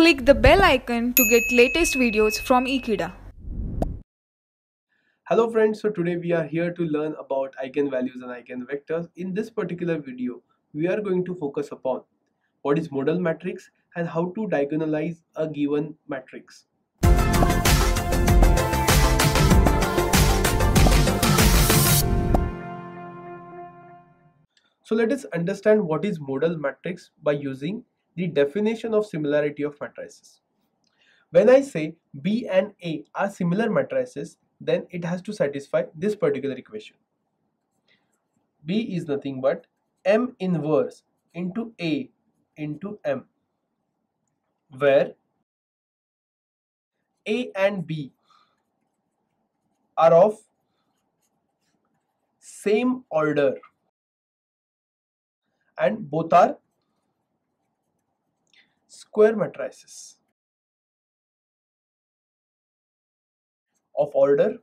Click the bell icon to get latest videos from Ekeeda. Hello friends, so today we are here to learn about eigenvalues and eigenvectors. In this particular video, we are going to focus upon what is modal matrix and how to diagonalize a given matrix. So let us understand what is modal matrix by using the definition of similarity of matrices. When I say B and A are similar matrices, then it has to satisfy this particular equation. B is nothing but M inverse into A into M, where A and B are of same order and both are square matrices of order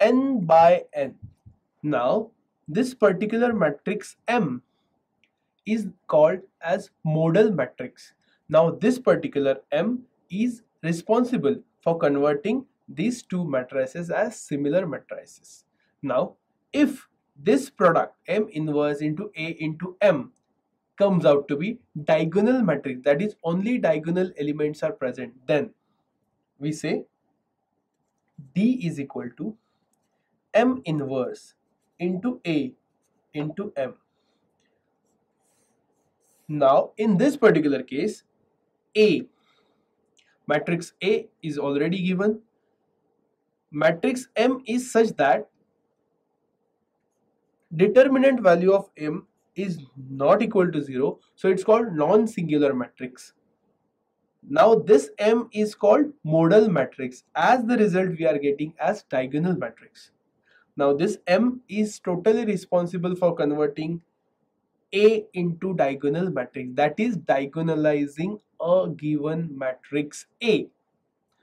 n by n. Now this particular matrix M is called as modal matrix. Now this particular M is responsible for converting these two matrices as similar matrices. Now if this product M inverse into A into M comes out to be diagonal matrix. That is only diagonal elements are present. Then we say D is equal to M inverse into A into M. Now in this particular case A matrix A is already given. Matrix M is such that determinant value of M is not equal to 0 so it's called non-singular matrix. Now this M is called modal matrix as the result we are getting as diagonal matrix. Now this M is totally responsible for converting A into diagonal matrix that is diagonalizing a given matrix A.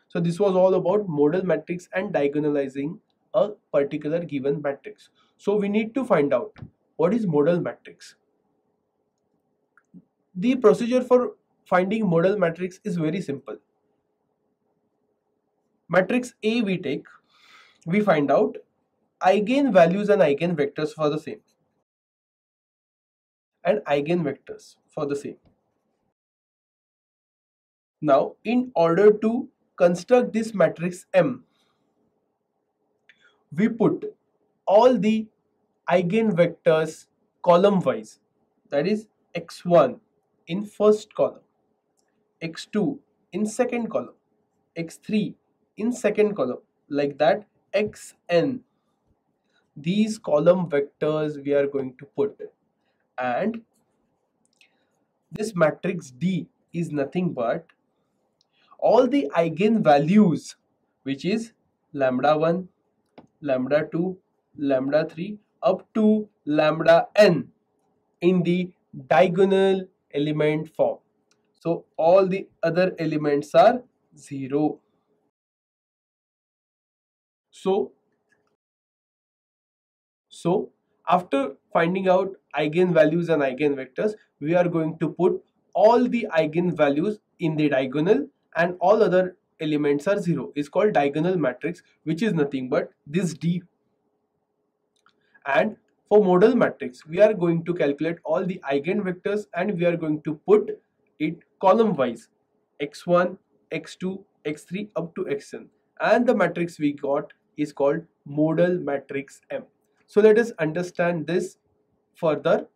So this was all about modal matrix and diagonalizing a particular given matrix. So we need to find out what is modal matrix? The procedure for finding modal matrix is very simple. Matrix A we take, we find out eigenvalues and eigenvectors for the same and eigenvectors for the same. Now in order to construct this matrix M, we put all the eigenvectors column wise that is x1 in first column x2 in second column x3 in second column like that xn. These column vectors we are going to put. And this matrix D is nothing but all the eigenvalues which is lambda 1 lambda 2 lambda 3 up to lambda n in the diagonal element form. So all the other elements are 0. So, so after finding out eigenvalues and eigenvectors, we are going to put all the eigenvalues in the diagonal and all other elements are 0 is called diagonal matrix which is nothing but this D and for modal matrix we are going to calculate all the eigenvectors and we are going to put it column wise x1 x2 x3 up to xn and the matrix we got is called modal matrix m. So let us understand this further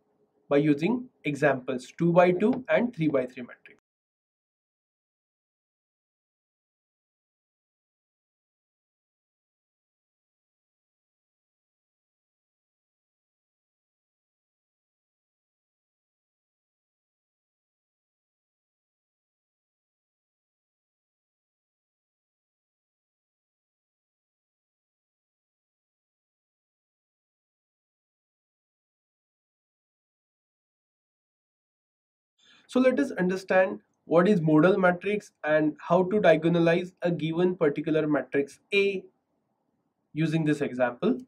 by using examples 2 by 2 and 3 by 3 matrix So let us understand what is modal matrix and how to diagonalize a given particular matrix A using this example.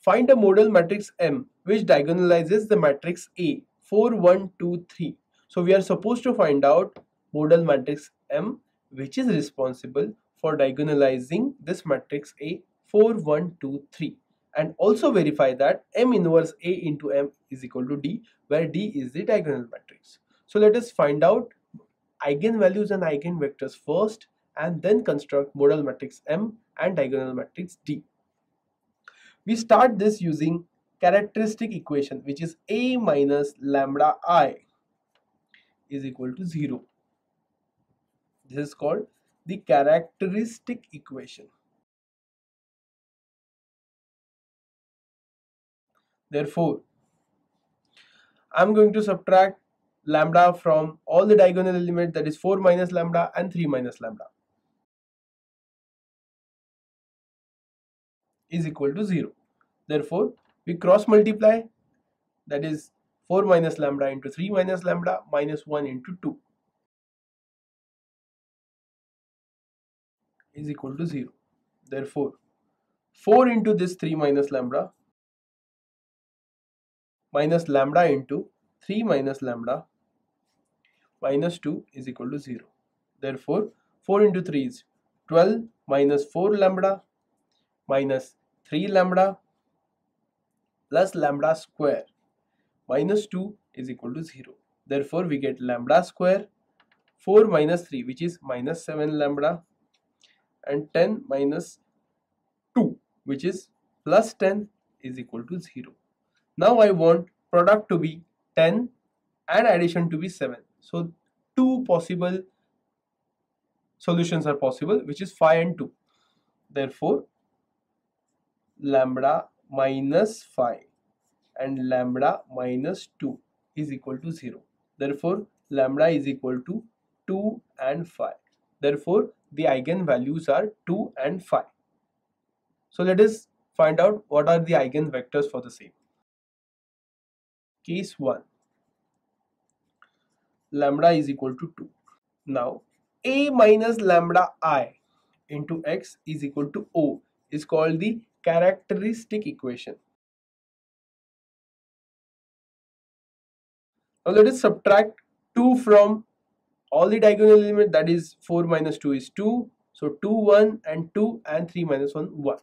Find a modal matrix M which diagonalizes the matrix A 4 1 2 3. So we are supposed to find out modal matrix M which is responsible for diagonalizing this matrix A 4 1 2 3 and also verify that M inverse A into M is equal to D where D is the diagonal matrix. So let us find out eigenvalues and eigenvectors first and then construct modal matrix M and diagonal matrix D. We start this using characteristic equation which is A minus lambda I is equal to 0. This is called the characteristic equation. Therefore, I'm going to subtract lambda from all the diagonal elements that is 4 minus lambda and 3 minus lambda is equal to 0. Therefore, we cross multiply that is 4 minus lambda into 3 minus lambda minus 1 into 2 is equal to 0. Therefore, 4 into this 3 minus lambda minus lambda into 3 minus lambda minus 2 is equal to 0. Therefore, 4 into 3 is 12 minus 4 lambda minus 3 lambda plus lambda square minus 2 is equal to 0. Therefore, we get lambda square 4 minus 3 which is minus 7 lambda and 10 minus 2 which is plus 10 is equal to 0. Now I want product to be 10 and addition to be 7. So two possible solutions are possible which is 5 and 2. Therefore lambda minus 5 and lambda minus 2 is equal to 0. Therefore lambda is equal to 2 and 5. Therefore the eigenvalues are 2 and 5. So let us find out what are the eigenvectors for the same. Case 1 lambda is equal to 2. Now a minus lambda i into x is equal to o is called the characteristic equation. Now let us subtract 2 from all the diagonal element that is 4 minus 2 is 2 so 2 1 and 2 and 3 minus 1 1